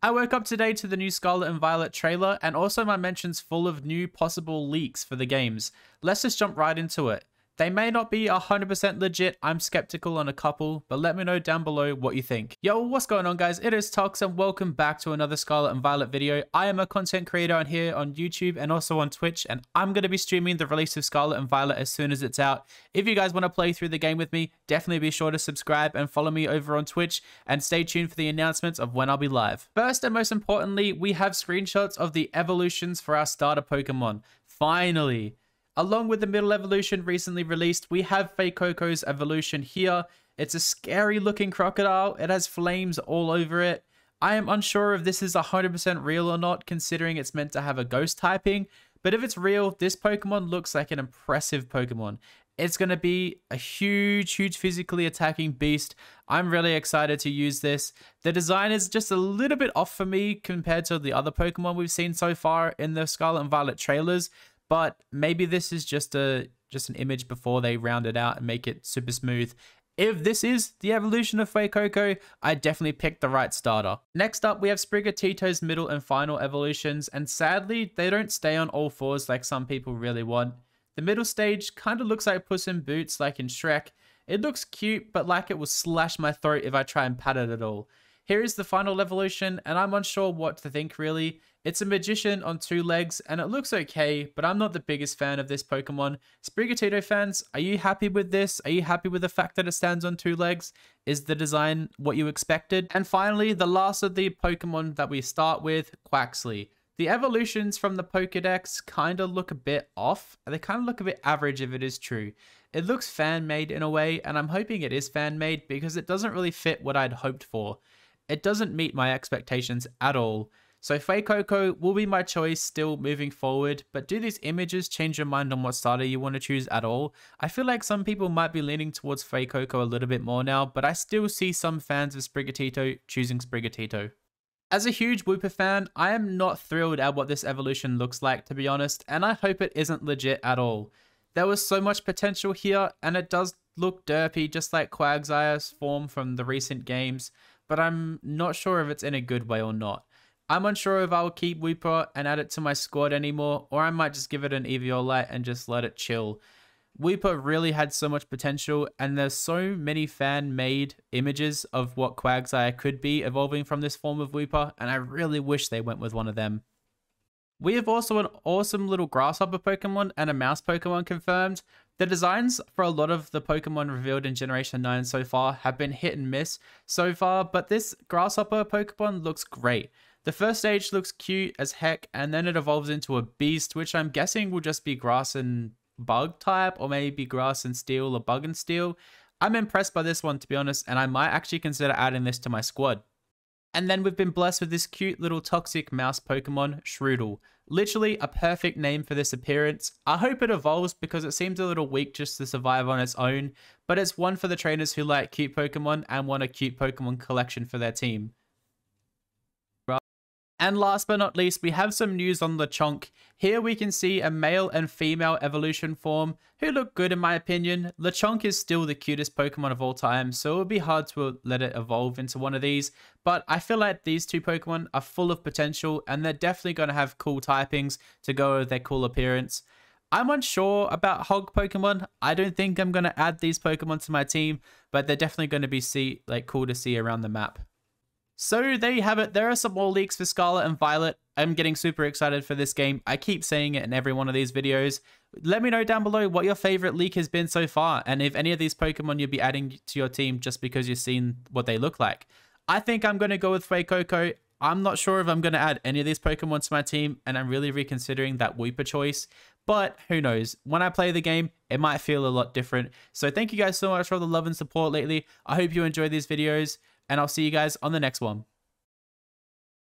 I woke up today to the new Scarlet and Violet trailer and also my mentions full of new possible leaks for the games. Let's just jump right into it. They may not be 100% legit, I'm skeptical on a couple, but let me know down below what you think. Yo, what's going on guys? It is Tox and welcome back to another Scarlet and Violet video. I am a content creator on here on YouTube and also on Twitch, and I'm going to be streaming the release of Scarlet and Violet as soon as it's out. If you guys want to play through the game with me, definitely be sure to subscribe and follow me over on Twitch, and stay tuned for the announcements of when I'll be live. First and most importantly, we have screenshots of the evolutions for our starter Pokemon. Finally! Along with the middle evolution recently released, we have Fuecoco's evolution here. It's a scary looking crocodile. It has flames all over it. I am unsure if this is 100% real or not, considering it's meant to have a ghost typing. But if it's real, this Pokemon looks like an impressive Pokemon. It's going to be a huge, huge physically attacking beast. I'm really excited to use this. The design is just a little bit off for me compared to the other Pokemon we've seen so far in the Scarlet and Violet trailers. But maybe this is just a just an image before they round it out and make it super smooth. If this is the evolution of Fuecoco, I definitely picked the right starter. Next up, we have Sprigatito's middle and final evolutions, and sadly, they don't stay on all fours like some people really want. The middle stage kind of looks like Puss in Boots like in Shrek. It looks cute, but like it will slash my throat if I try and pat it at all. Here is the final evolution, and I'm unsure what to think really. It's a magician on two legs, and it looks okay, but I'm not the biggest fan of this Pokemon. Sprigatito fans, are you happy with this? Are you happy with the fact that it stands on two legs? Is the design what you expected? And finally, the last of the Pokemon that we start with, Quaxly. The evolutions from the Pokedex kind of look a bit off. They kind of look a bit average if it is true. It looks fan-made in a way, and I'm hoping it is fan-made because it doesn't really fit what I'd hoped for. It doesn't meet my expectations at all. So Fuecoco will be my choice still moving forward, but do these images change your mind on what starter you want to choose at all? I feel like some people might be leaning towards Fuecoco a little bit more now, but I still see some fans of Sprigatito choosing Sprigatito. As a huge Wooper fan, I am not thrilled at what this evolution looks like to be honest, and I hope it isn't legit at all. There was so much potential here, and it does look derpy just like Quagsire's form from the recent games, but I'm not sure if it's in a good way or not. I'm unsure if I'll keep Wooper and add it to my squad anymore, or I might just give it an Eviolite and just let it chill. Wooper really had so much potential, and there's so many fan-made images of what Quagsire could be evolving from this form of Wooper, and I really wish they went with one of them. We have also an awesome little grasshopper Pokemon and a mouse Pokemon confirmed. The designs for a lot of the Pokemon revealed in Generation 9 so far have been hit and miss so far, but this grasshopper Pokemon looks great. The first stage looks cute as heck, and then it evolves into a beast, which I'm guessing will just be grass and bug type, or maybe grass and steel or bug and steel. I'm impressed by this one, to be honest, and I might actually consider adding this to my squad. And then we've been blessed with this cute little toxic mouse Pokemon, Shroodle. Literally a perfect name for this appearance. I hope it evolves because it seems a little weak just to survive on its own, but it's one for the trainers who like cute Pokemon and want a cute Pokemon collection for their team. And last but not least, we have some news on Lechonk. Here we can see a male and female evolution form who look good in my opinion. Lechonk is still the cutest Pokemon of all time, so it would be hard to let it evolve into one of these. But I feel like these two Pokemon are full of potential and they're definitely going to have cool typings to go with their cool appearance. I'm unsure about hog Pokemon. I don't think I'm going to add these Pokemon to my team, but they're definitely going to be see like cool to see around the map. So there you have it. There are some more leaks for Scarlet and Violet. I'm getting super excited for this game. I keep saying it in every one of these videos. Let me know down below what your favorite leak has been so far and if any of these Pokemon you'll be adding to your team just because you've seen what they look like. I think I'm going to go with Fuecoco. I'm not sure if I'm going to add any of these Pokemon to my team and I'm really reconsidering that Wooper choice. But who knows? When I play the game, it might feel a lot different. So thank you guys so much for all the love and support lately. I hope you enjoy these videos and I'll see you guys on the next one.